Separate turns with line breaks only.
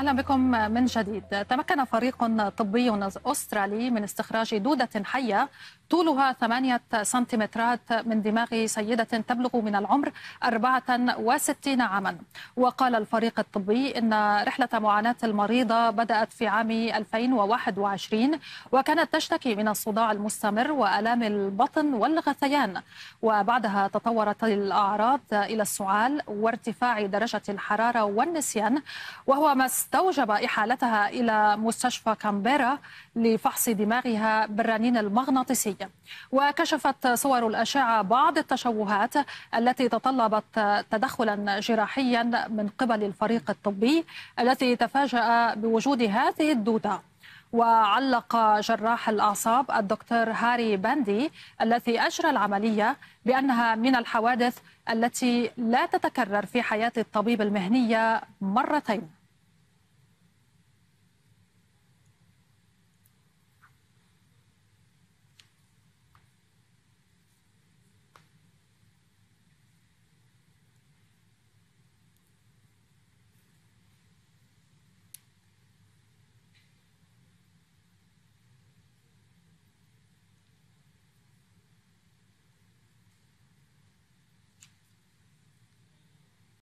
أهلا بكم من جديد. تمكن فريق طبي أسترالي من استخراج دودة حية طولها ثمانية سنتيمترات من دماغ سيدة تبلغ من العمر 64 عاما. وقال الفريق الطبي إن رحلة معاناة المريضة بدأت في عام 2021 وكانت تشتكي من الصداع المستمر وألام البطن والغثيان. وبعدها تطورت الأعراض إلى السعال وارتفاع درجة الحرارة والنسيان وهو ما استوجب إحالتها إلى مستشفى كامبيرا لفحص دماغها بالرنين المغناطيسي وكشفت صور الأشعة بعض التشوهات التي تطلبت تدخلا جراحيا من قبل الفريق الطبي التي تفاجأ بوجود هذه الدودة. وعلق جراح الأعصاب الدكتور هاري باندي الذي أجرى العملية بأنها من الحوادث التي لا تتكرر في حياة الطبيب المهنية مرتين.